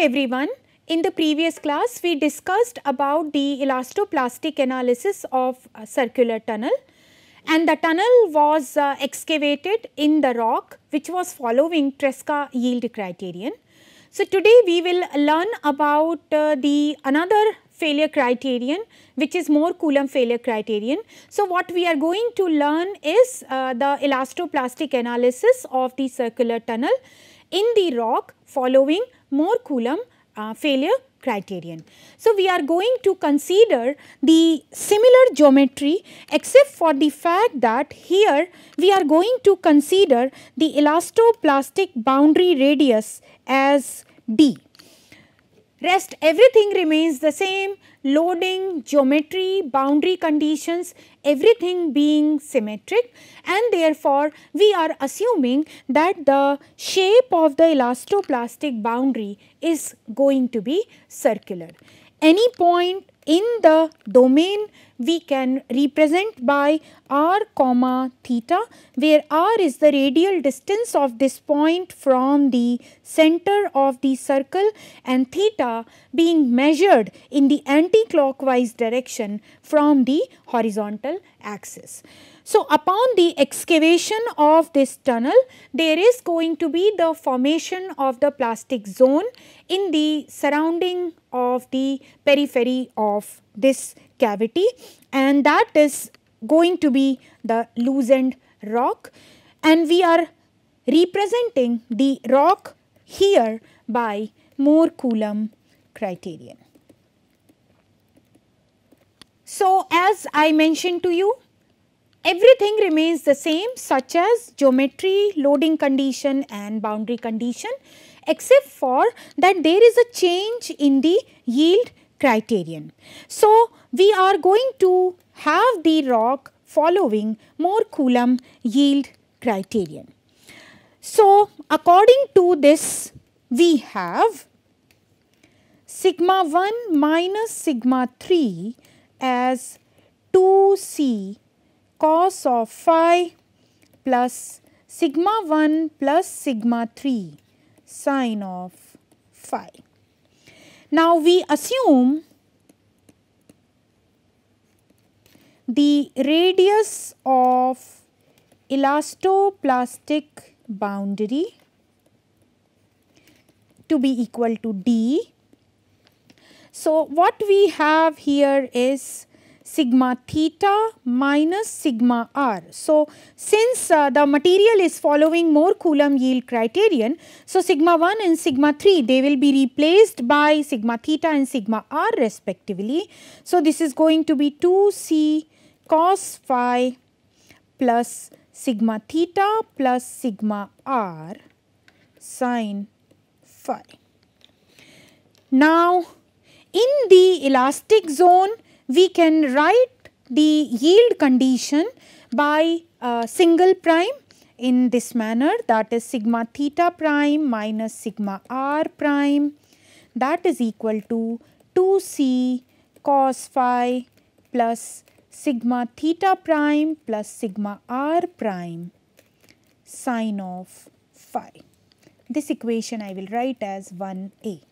everyone. In the previous class, we discussed about the elastoplastic analysis of circular tunnel and the tunnel was uh, excavated in the rock which was following Tresca yield criterion. So, today we will learn about uh, the another failure criterion which is Mohr Coulomb failure criterion. So, what we are going to learn is uh, the elastoplastic analysis of the circular tunnel in the rock following Mohr Coulomb uh, failure criterion. So, we are going to consider the similar geometry except for the fact that here we are going to consider the elastoplastic boundary radius as d. Rest everything remains the same loading, geometry, boundary conditions everything being symmetric and therefore, we are assuming that the shape of the elastoplastic boundary is going to be circular. Any point in the domain we can represent by r comma theta where r is the radial distance of this point from the center of the circle and theta being measured in the anti-clockwise direction from the horizontal axis. So, upon the excavation of this tunnel, there is going to be the formation of the plastic zone in the surrounding of the periphery of this cavity and that is going to be the loosened rock and we are representing the rock here by Mohr Coulomb criterion. So, as I mentioned to you everything remains the same such as geometry, loading condition and boundary condition except for that there is a change in the yield criterion. So, we are going to have the rock following Mohr Coulomb yield criterion. So, according to this we have sigma 1 minus sigma 3 as 2c cos of phi plus sigma 1 plus sigma 3 sine of phi. Now, we assume the radius of elastoplastic boundary to be equal to d. So, what we have here is sigma theta minus sigma r. So, since uh, the material is following Mohr Coulomb yield criterion, so sigma 1 and sigma 3 they will be replaced by sigma theta and sigma r respectively. So, this is going to be 2 c cos phi plus sigma theta plus sigma r sine phi. Now, in the elastic zone we can write the yield condition by single prime in this manner. That is sigma theta prime minus sigma r prime. That is equal to 2c cos phi plus sigma theta prime plus sigma r prime sine of phi. This equation I will write as 1a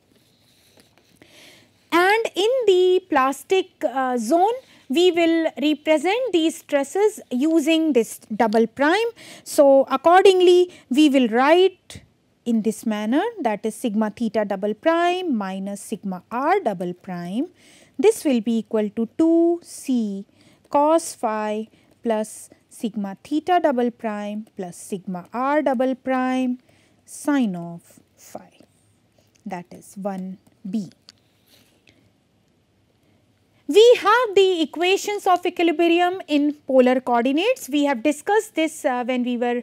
and in the plastic uh, zone we will represent these stresses using this double prime. So, accordingly we will write in this manner that is sigma theta double prime minus sigma r double prime. This will be equal to 2 c cos phi plus sigma theta double prime plus sigma r double prime sine of phi that is 1 b. We have the equations of equilibrium in polar coordinates. We have discussed this uh, when we were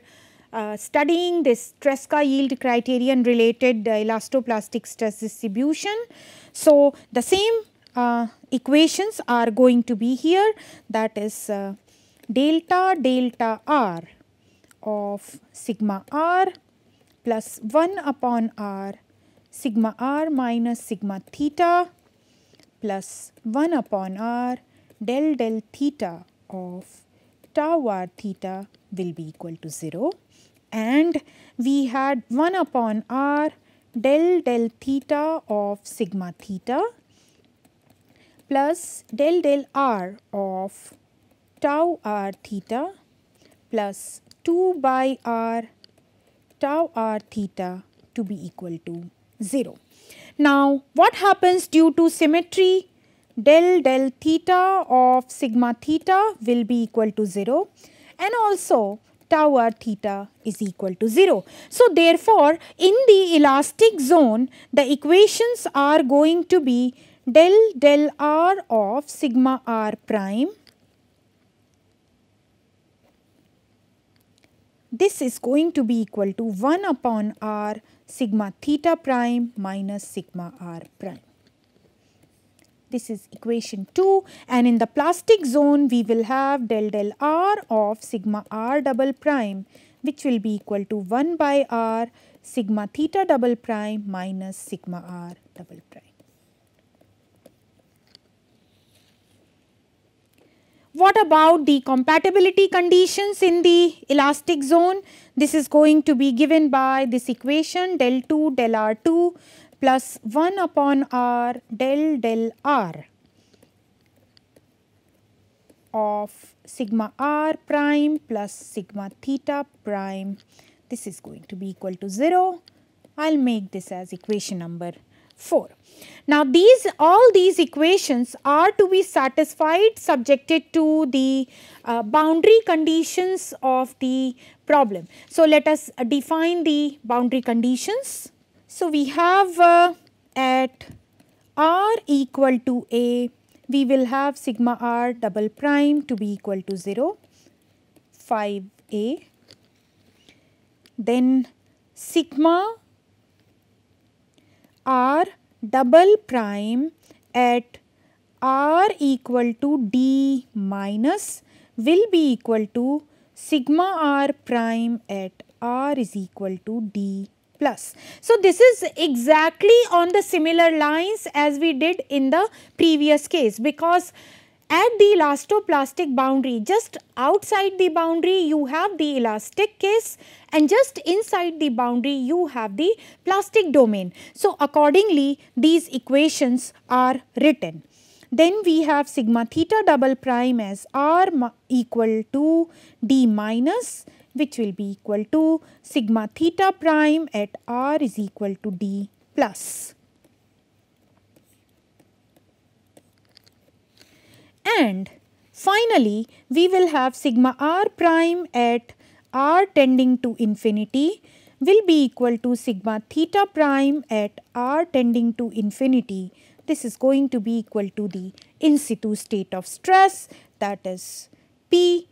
uh, studying this Tresca yield criterion related uh, elastoplastic stress distribution. So, the same uh, equations are going to be here that is uh, delta delta r of sigma r plus 1 upon r sigma r minus sigma theta plus 1 upon r del del theta of tau r theta will be equal to 0 and we had 1 upon r del del theta of sigma theta plus del del r of tau r theta plus 2 by r tau r theta to be equal to 0. Now what happens due to symmetry? Del del theta of sigma theta will be equal to 0 and also tau r theta is equal to 0. So therefore in the elastic zone the equations are going to be del del r of sigma r prime this is going to be equal to 1 upon r sigma theta prime minus sigma r prime. This is equation 2 and in the plastic zone we will have del del r of sigma r double prime which will be equal to 1 by r sigma theta double prime minus sigma r double prime. What about the compatibility conditions in the elastic zone? This is going to be given by this equation del 2 del r2 plus 1 upon r del del r of sigma r prime plus sigma theta prime. This is going to be equal to 0. I will make this as equation number 4. Now these all these equations are to be satisfied subjected to the uh, boundary conditions of the problem. So let us define the boundary conditions. So we have uh, at r equal to a we will have sigma r double prime to be equal to 0 5a then sigma r double prime at r equal to d minus will be equal to sigma r prime at r is equal to d plus. So, this is exactly on the similar lines as we did in the previous case because at the elastoplastic boundary just outside the boundary you have the elastic case and just inside the boundary you have the plastic domain. So accordingly these equations are written. Then we have sigma theta double prime as r equal to d minus which will be equal to sigma theta prime at r is equal to d plus. And finally we will have sigma r prime at r tending to infinity will be equal to sigma theta prime at r tending to infinity. This is going to be equal to the in situ state of stress that is P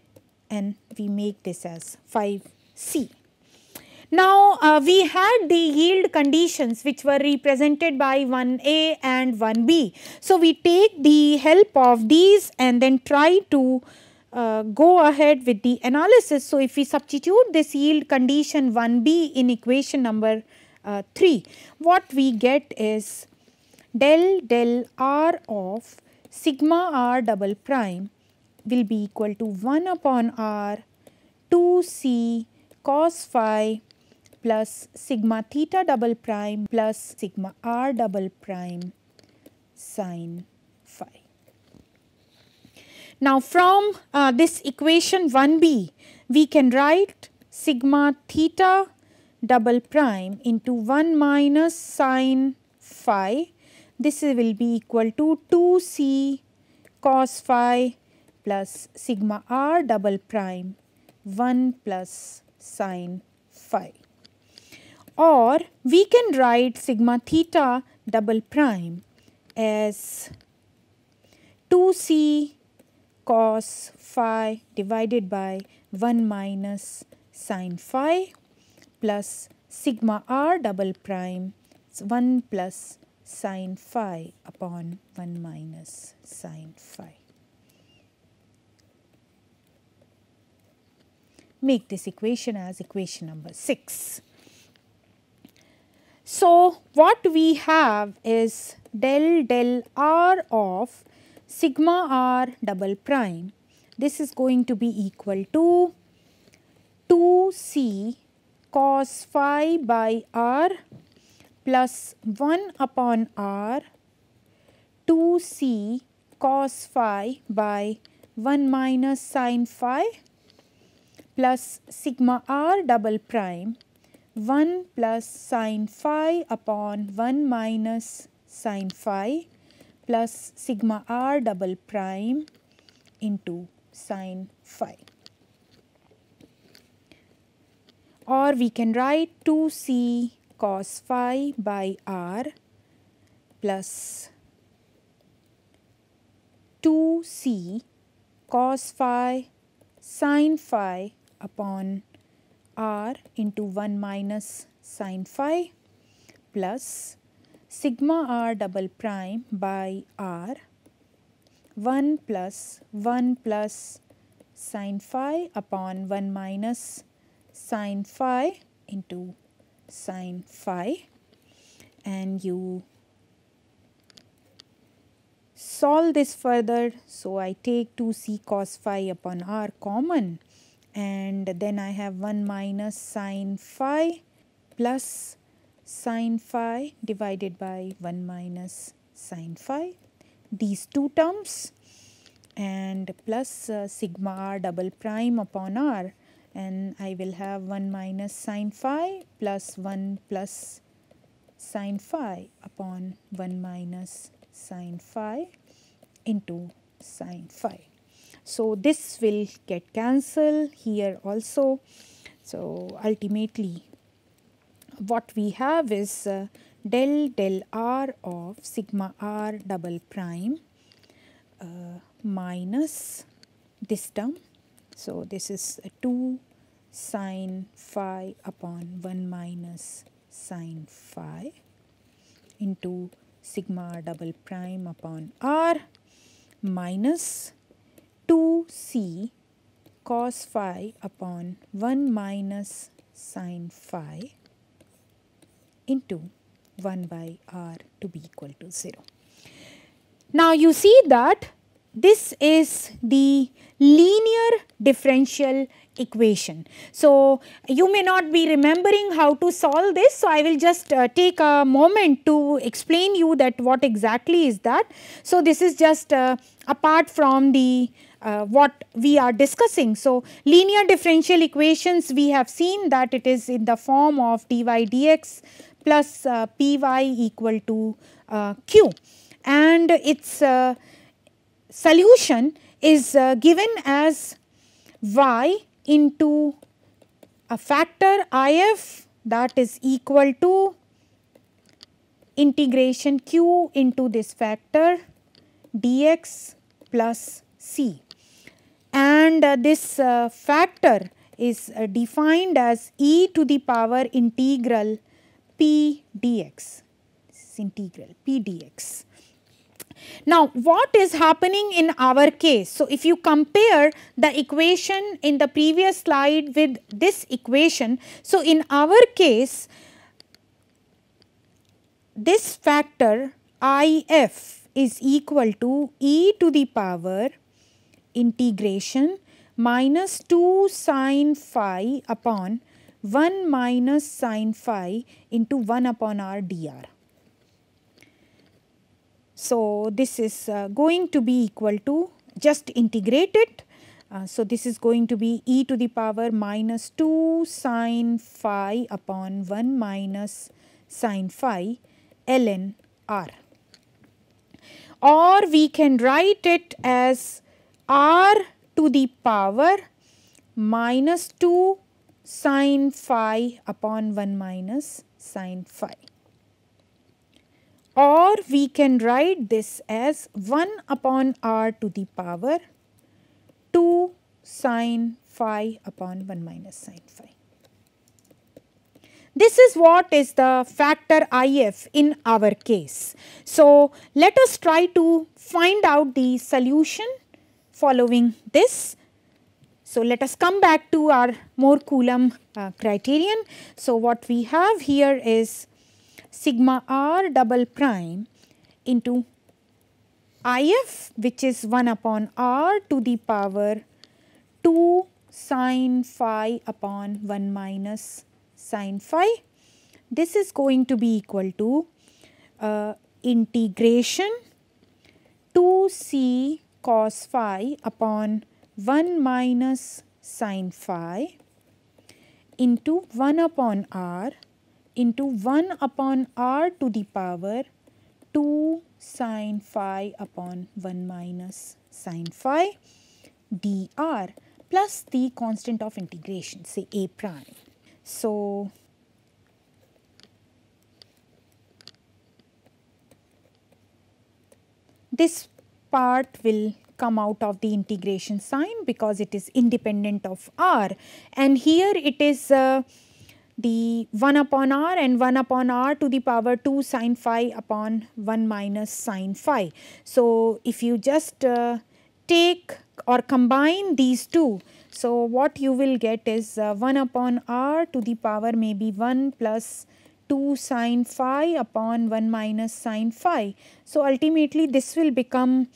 and we make this as 5C. Now, uh, we had the yield conditions which were represented by 1A and 1B. So, we take the help of these and then try to uh, go ahead with the analysis. So, if we substitute this yield condition 1B in equation number uh, 3, what we get is del del r of sigma r double prime will be equal to 1 upon r 2c cos phi plus sigma theta double prime plus sigma r double prime sine phi. Now from uh, this equation 1b we can write sigma theta double prime into 1 minus sine phi. This will be equal to 2c cos phi plus sigma r double prime 1 plus sine phi or we can write sigma theta double prime as 2c cos phi divided by 1 minus sine phi plus sigma r double prime 1 plus sine phi upon 1 minus sine phi. Make this equation as equation number 6. So, what we have is del del r of sigma r double prime. This is going to be equal to 2c cos phi by r plus 1 upon r 2c cos phi by 1 minus sin phi plus sigma r double prime 1 plus sin phi upon 1 minus sin phi plus sigma r double prime into sin phi. Or we can write 2c cos phi by r plus 2c cos phi sin phi upon r into 1 minus sin phi plus sigma r double prime by r 1 plus 1 plus sin phi upon 1 minus sin phi into sin phi and you solve this further. So, I take 2c cos phi upon r common and then I have 1 minus sine phi plus sine phi divided by 1 minus sine phi these two terms and plus uh, sigma r double prime upon r and I will have 1 minus sine phi plus 1 plus sine phi upon 1 minus sine phi into sine phi. So, this will get cancelled here also. So, ultimately what we have is uh, del del r of sigma r double prime uh, minus this term. So, this is 2 sine phi upon 1 minus sine phi into sigma r double prime upon r minus 2c cos phi upon 1 minus sine phi into 1 by r to be equal to 0. Now you see that this is the linear differential equation. So, you may not be remembering how to solve this. So, I will just uh, take a moment to explain you that what exactly is that. So, this is just uh, apart from the uh, what we are discussing. So, linear differential equations we have seen that it is in the form of dy dx plus uh, py equal to uh, q and its uh, solution is uh, given as y into a factor if that is equal to integration q into this factor dx plus c. And uh, this uh, factor is uh, defined as e to the power integral p dx. This is integral p dx now, what is happening in our case? So, if you compare the equation in the previous slide with this equation, so in our case, this factor if is equal to e to the power integration minus 2 sine phi upon 1 minus sine phi into 1 upon r dr. So, this is uh, going to be equal to just integrate it. Uh, so, this is going to be e to the power minus 2 sine phi upon 1 minus sine phi ln r. Or we can write it as r to the power minus 2 sine phi upon 1 minus sine phi or we can write this as 1 upon r to the power 2 sine phi upon 1 minus sine phi. This is what is the factor if in our case. So, let us try to find out the solution following this. So, let us come back to our Mohr Coulomb uh, criterion. So, what we have here is sigma r double prime into if which is 1 upon r to the power 2 sine phi upon 1 minus sine phi. This is going to be equal to uh, integration 2c cos phi upon 1 minus sin phi into 1 upon r into 1 upon r to the power 2 sin phi upon 1 minus sin phi dr plus the constant of integration say a prime. So, this part will come out of the integration sign because it is independent of r and here it is uh, the 1 upon r and 1 upon r to the power 2 sine phi upon 1 minus sine phi. So, if you just uh, take or combine these two, so what you will get is uh, 1 upon r to the power maybe 1 plus 2 sine phi upon 1 minus sine phi. So, ultimately this will become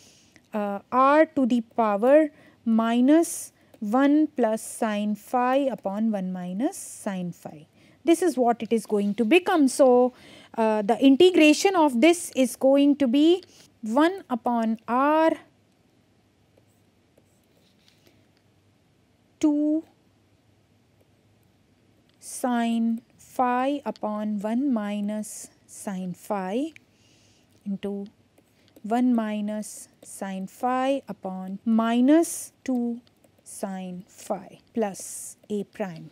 uh, r to the power minus 1 plus sine phi upon 1 minus sine phi. This is what it is going to become. So, uh, the integration of this is going to be 1 upon r 2 sine phi upon 1 minus sine phi into 1 minus sine phi upon minus 2 sine phi plus a prime.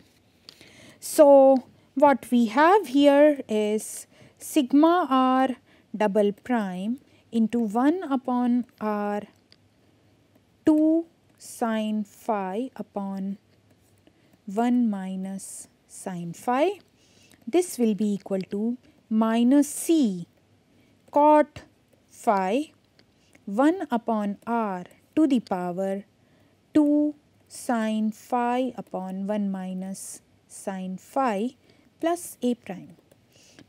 So, what we have here is sigma r double prime into 1 upon r 2 sine phi upon 1 minus sine phi. This will be equal to minus c cot phi 1 upon r to the power 2 sine phi upon 1 minus sine phi plus a prime.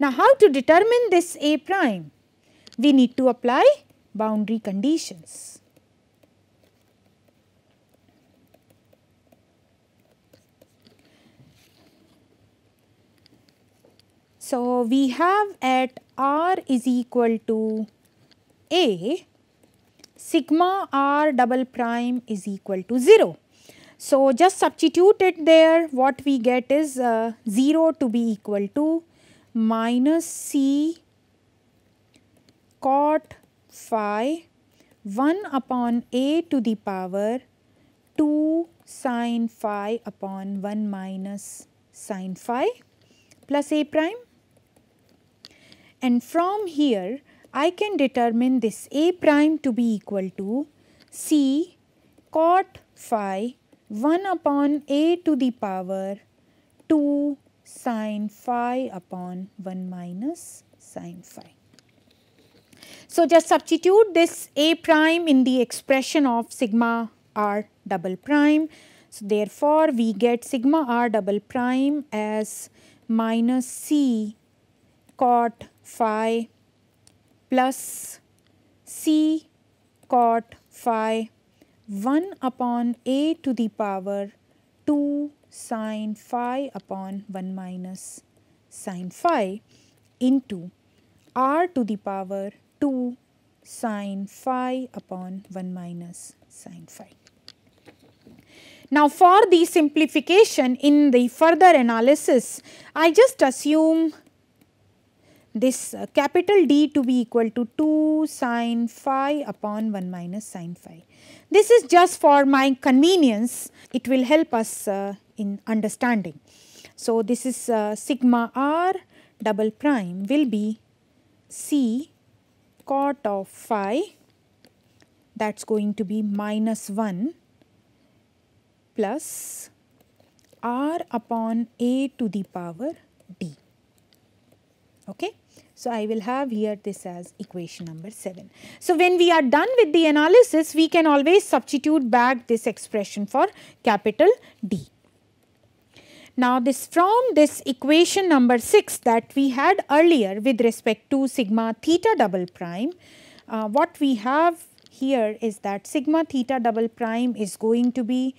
Now, how to determine this a prime? We need to apply boundary conditions. So, we have at r is equal to a sigma r double prime is equal to 0. So, just substitute it there what we get is uh, 0 to be equal to minus c cot phi 1 upon a to the power 2 sine phi upon 1 minus sine phi plus a prime. And from here I can determine this a prime to be equal to c cot phi 1 upon a to the power 2 sine phi upon 1 minus sine phi. So, just substitute this a prime in the expression of sigma r double prime. So, therefore, we get sigma r double prime as minus c cot phi plus c cot phi 1 upon a to the power 2 sine phi upon 1 minus sine phi into r to the power 2 sine phi upon 1 minus sine phi. Now, for the simplification in the further analysis, I just assume this uh, capital D to be equal to 2 sine phi upon 1 minus sine phi. This is just for my convenience, it will help us uh, in understanding. So, this is uh, sigma r double prime will be c cot of phi that is going to be minus 1 plus r upon a to the power d. Okay. So, I will have here this as equation number 7. So, when we are done with the analysis, we can always substitute back this expression for capital D. Now, this from this equation number 6 that we had earlier with respect to sigma theta double prime, uh, what we have here is that sigma theta double prime is going to be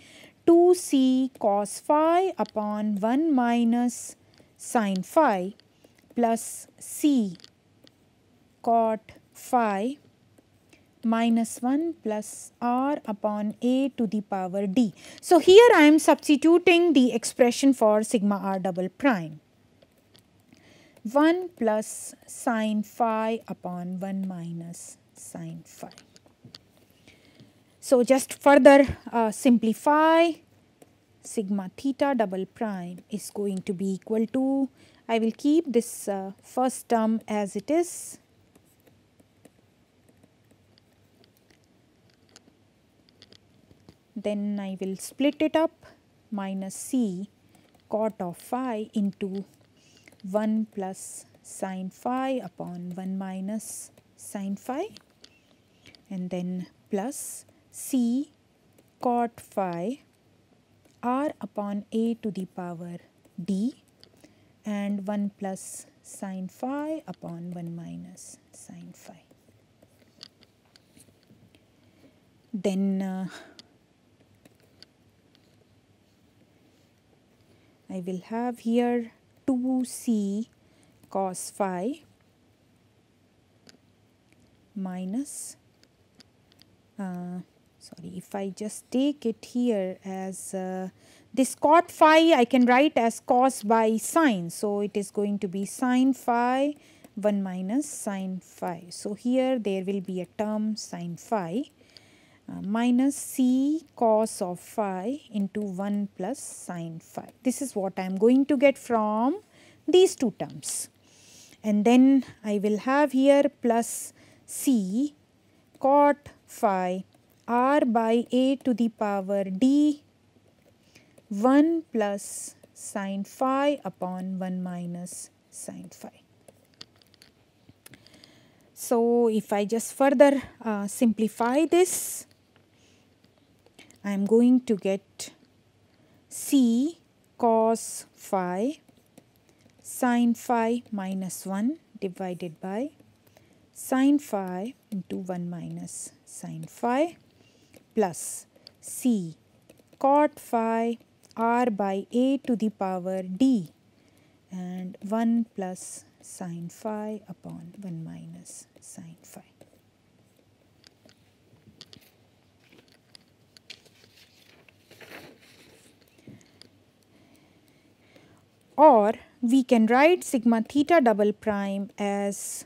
2c cos phi upon 1 minus sine phi plus C cot phi minus 1 plus r upon a to the power d. So, here I am substituting the expression for sigma r double prime. 1 plus sine phi upon 1 minus sine phi. So, just further uh, simplify sigma theta double prime is going to be equal to, I will keep this uh, first term as it is. Then I will split it up minus c cot of phi into 1 plus sine phi upon 1 minus sine phi. And then plus c cot phi r upon a to the power d and 1 plus sine phi upon 1 minus sine phi. Then uh, I will have here 2c cos phi minus uh, sorry if I just take it here as uh, this cot phi I can write as cos by sine. So, it is going to be sine phi 1 minus sine phi. So, here there will be a term sine phi uh, minus c cos of phi into 1 plus sine phi. This is what I am going to get from these two terms. And then I will have here plus c cot phi r by a to the power d 1 plus sine phi upon 1 minus sine phi. So, if I just further uh, simplify this, I am going to get C cos phi sine phi minus 1 divided by sine phi into 1 minus sine phi plus C cot phi r by a to the power d and 1 plus sine phi upon 1 minus sine phi. or we can write sigma theta double prime as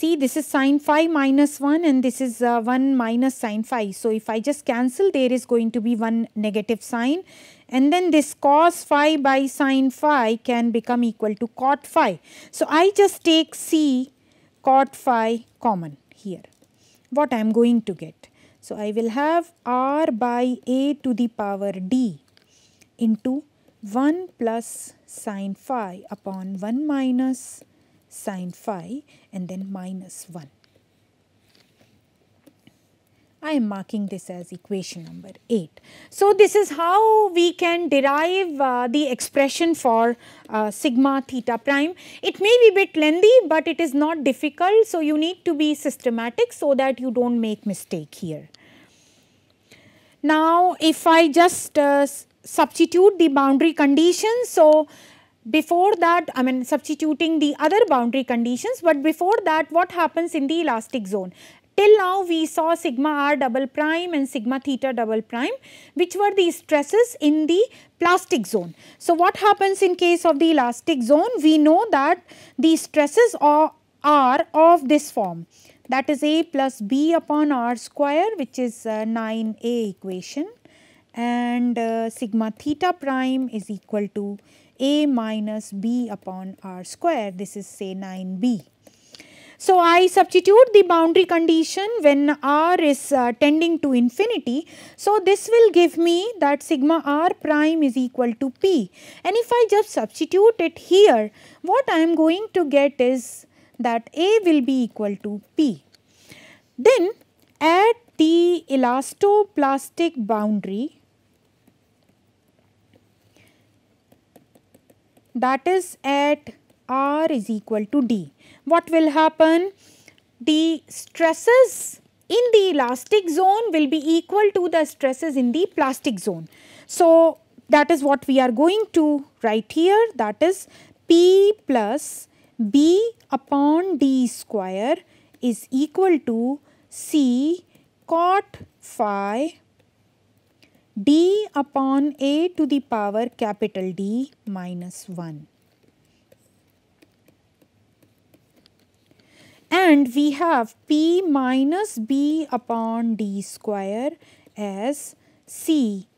see this is sine phi minus 1 and this is uh, 1 minus sine phi. So, if I just cancel there is going to be 1 negative sign and then this cos phi by sine phi can become equal to cot phi. So, I just take C cot phi common here what I am going to get. So, I will have r by a to the power d into 1 plus sine phi upon 1 minus sine phi and then minus 1. I am marking this as equation number 8. So, this is how we can derive uh, the expression for uh, sigma theta prime. It may be bit lengthy, but it is not difficult. So, you need to be systematic so that you do not make mistake here. Now, if I just uh, substitute the boundary conditions. So, before that I mean substituting the other boundary conditions, but before that what happens in the elastic zone. Till now we saw sigma r double prime and sigma theta double prime which were the stresses in the plastic zone. So, what happens in case of the elastic zone? We know that the stresses are, are of this form that is a plus b upon r square which is uh, 9a equation and uh, sigma theta prime is equal to a minus b upon r square this is say 9b. So, I substitute the boundary condition when r is uh, tending to infinity. So, this will give me that sigma r prime is equal to p and if I just substitute it here what I am going to get is that a will be equal to p. Then at the elastoplastic boundary that is at r is equal to d what will happen? The stresses in the elastic zone will be equal to the stresses in the plastic zone. So, that is what we are going to write here that is P plus B upon D square is equal to C cot phi d upon a to the power capital D minus 1. And we have P minus B upon D square as C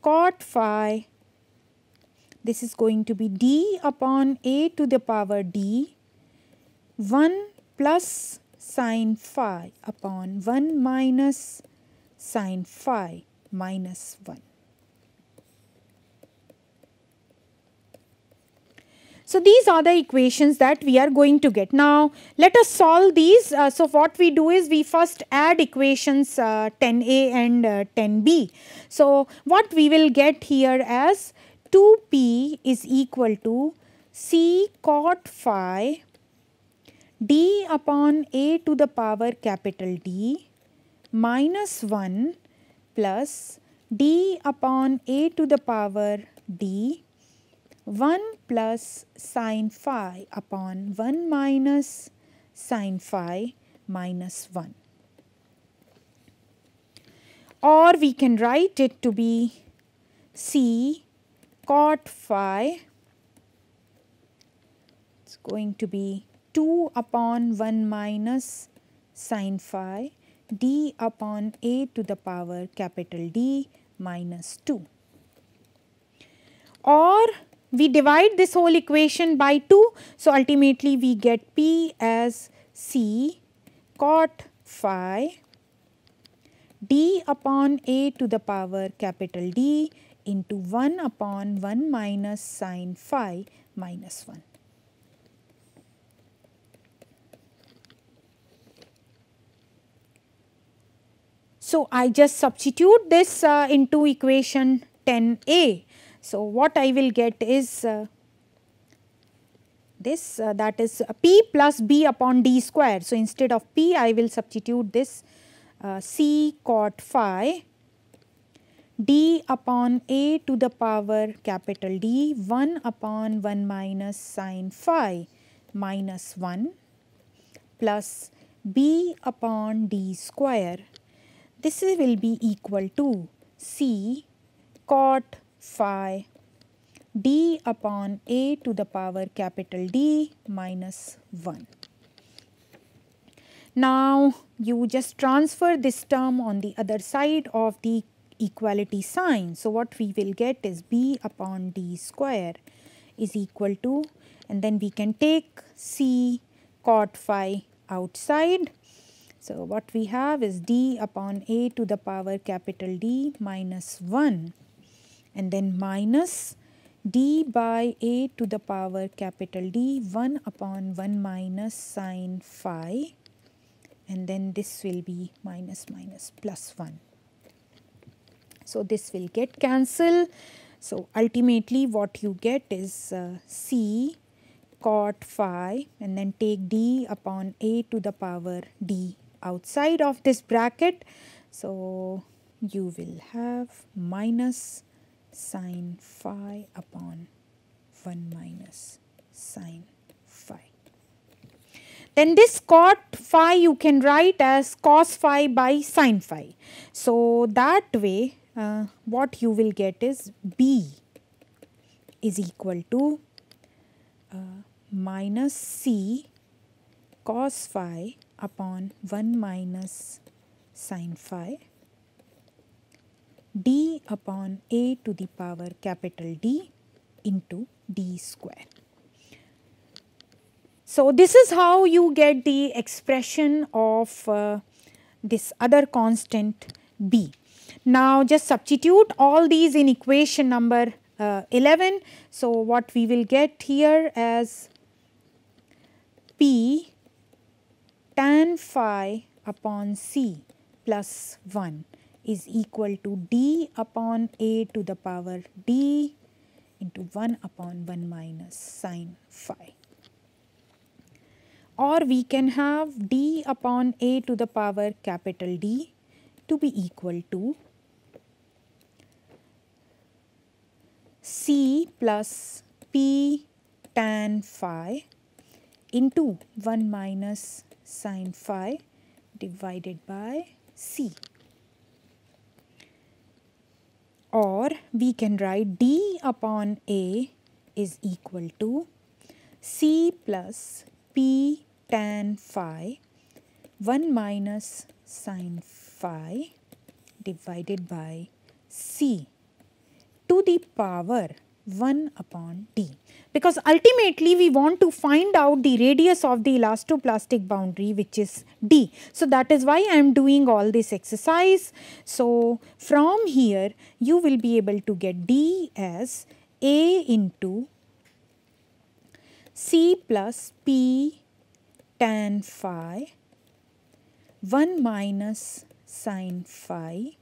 cot phi. This is going to be D upon A to the power D 1 plus sine phi upon 1 minus sine phi minus 1. So, these are the equations that we are going to get. Now, let us solve these. Uh, so, what we do is we first add equations uh, 10a and uh, 10b. So, what we will get here as 2p is equal to c cot phi d upon a to the power capital D minus 1 plus d upon a to the power d 1 plus sine phi upon 1 minus sine phi minus 1. Or we can write it to be c cot phi it's going to be 2 upon 1 minus sine phi d upon a to the power capital D minus 2. Or we divide this whole equation by 2. So, ultimately we get P as C cot phi d upon a to the power capital D into 1 upon 1 minus sine phi minus 1. So, I just substitute this uh, into equation 10a. So, what I will get is uh, this uh, that is p plus b upon d square. So, instead of p I will substitute this uh, c cot phi d upon a to the power capital D 1 upon 1 minus sine phi minus 1 plus b upon d square this will be equal to C cot phi d upon a to the power capital D minus 1. Now, you just transfer this term on the other side of the equality sign. So, what we will get is b upon d square is equal to and then we can take c cot phi outside so, what we have is d upon a to the power capital D minus 1 and then minus d by a to the power capital D 1 upon 1 minus sine phi and then this will be minus minus plus 1. So, this will get cancelled. So, ultimately what you get is uh, c cot phi and then take d upon a to the power d outside of this bracket. So, you will have minus sine phi upon 1 minus sine phi. Then this cot phi you can write as cos phi by sine phi. So, that way uh, what you will get is B is equal to uh, minus C cos phi upon 1 minus sine phi d upon a to the power capital D into d square. So, this is how you get the expression of uh, this other constant b. Now, just substitute all these in equation number uh, 11. So, what we will get here as p tan phi upon c plus 1 is equal to d upon a to the power d into 1 upon 1 minus sine phi. Or we can have d upon a to the power capital D to be equal to C plus P tan phi into 1 minus sine phi divided by C. Or we can write d upon A is equal to C plus P tan phi 1 minus sine phi divided by C to the power 1 upon d because ultimately we want to find out the radius of the elastoplastic boundary which is d. So, that is why I am doing all this exercise. So, from here you will be able to get d as a into c plus p tan phi 1 minus sine phi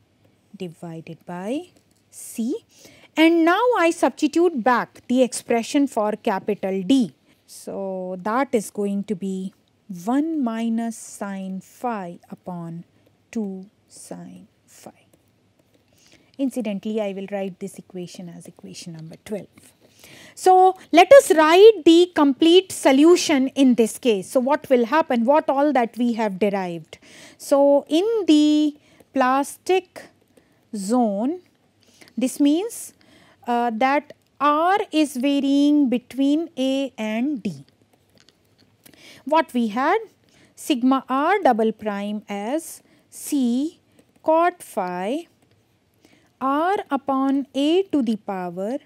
divided by c and now I substitute back the expression for capital D. So that is going to be 1 minus sine phi upon 2 sine phi. Incidentally, I will write this equation as equation number 12. So let us write the complete solution in this case. So what will happen? What all that we have derived? So in the plastic zone, this means uh, that R is varying between A and D. What we had? Sigma R double prime as C cot phi R upon A to the power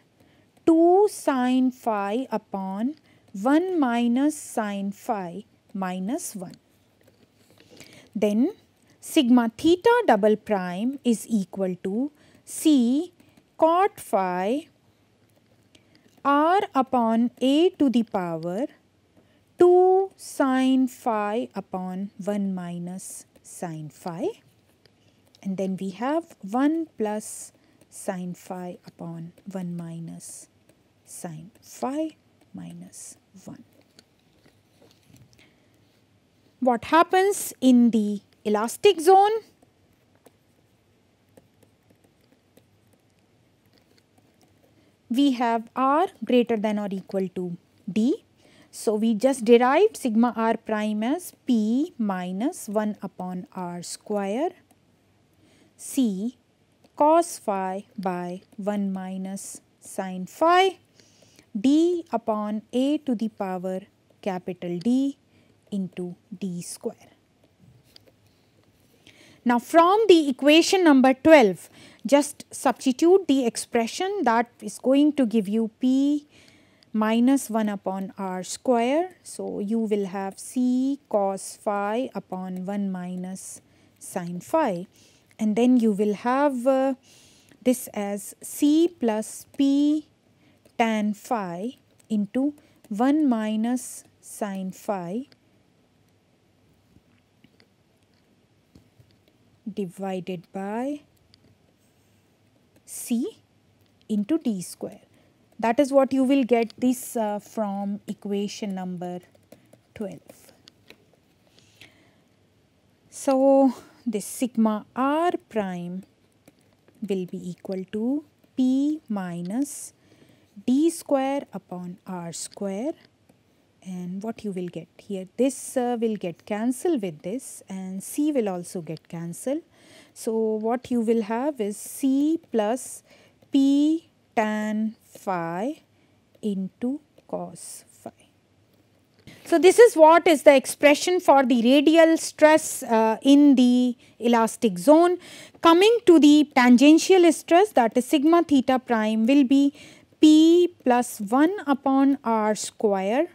2 sine phi upon 1 minus sine phi minus 1. Then sigma theta double prime is equal to C cot phi r upon a to the power 2 sine phi upon 1 minus sine phi and then we have 1 plus sine phi upon 1 minus sine phi minus 1. What happens in the elastic zone? We have r greater than or equal to d. So, we just derived sigma r prime as p minus 1 upon r square c cos phi by 1 minus sine phi d upon a to the power capital D into d square. Now, from the equation number 12, just substitute the expression that is going to give you p minus 1 upon r square. So, you will have c cos phi upon 1 minus sine phi and then you will have uh, this as c plus p tan phi into 1 minus sine phi divided by C into d square. That is what you will get this uh, from equation number 12. So, this sigma r prime will be equal to p minus d square upon r square and what you will get here this uh, will get cancelled with this and c will also get cancelled so, what you will have is C plus P tan phi into cos phi. So, this is what is the expression for the radial stress uh, in the elastic zone. Coming to the tangential stress that is sigma theta prime will be P plus 1 upon r square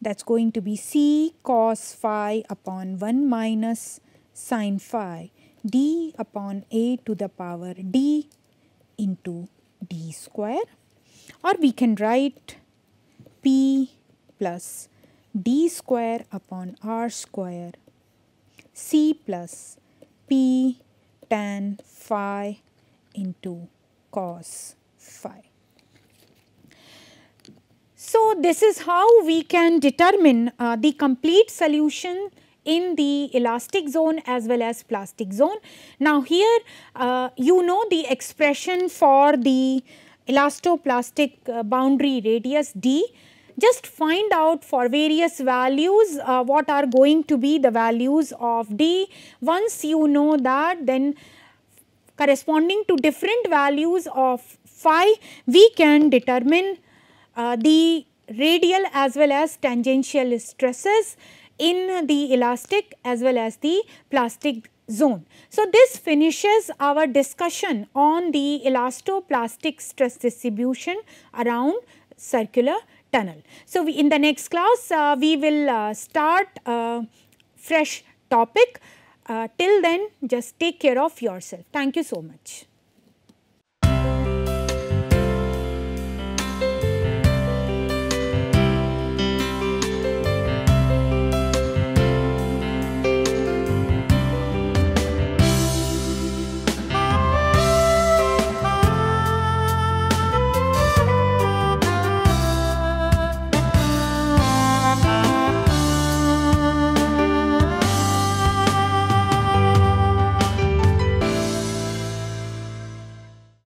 that is going to be C cos phi upon 1 minus sine phi d upon a to the power d into d square or we can write p plus d square upon r square c plus p tan phi into cos phi. So, this is how we can determine uh, the complete solution in the elastic zone as well as plastic zone. Now here uh, you know the expression for the elastoplastic uh, boundary radius d just find out for various values uh, what are going to be the values of d. Once you know that then corresponding to different values of phi we can determine uh, the radial as well as tangential stresses in the elastic as well as the plastic zone. So, this finishes our discussion on the elastoplastic stress distribution around circular tunnel. So, we, in the next class uh, we will uh, start a fresh topic. Uh, till then just take care of yourself. Thank you so much.